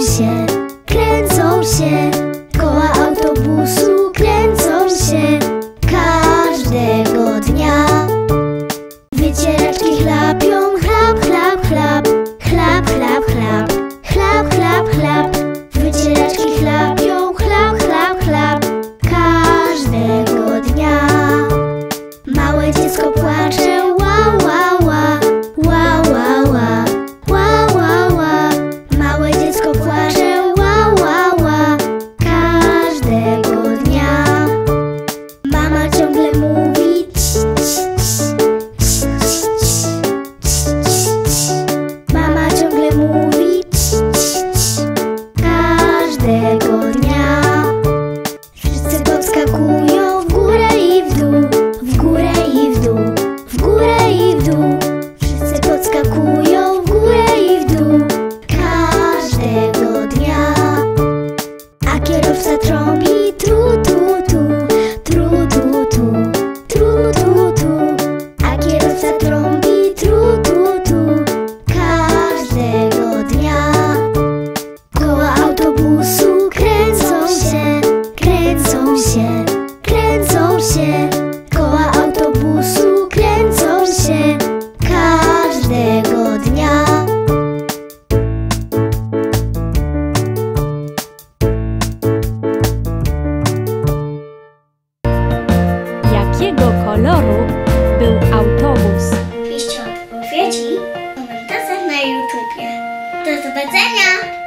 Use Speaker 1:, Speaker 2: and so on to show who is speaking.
Speaker 1: 谢。there się, kręcą się Koła autobusu kręcą się Każdego dnia
Speaker 2: Jakiego koloru był autobus?
Speaker 1: Mistrz odpowiedzi w komentarzach na YouTubie. Do zobaczenia!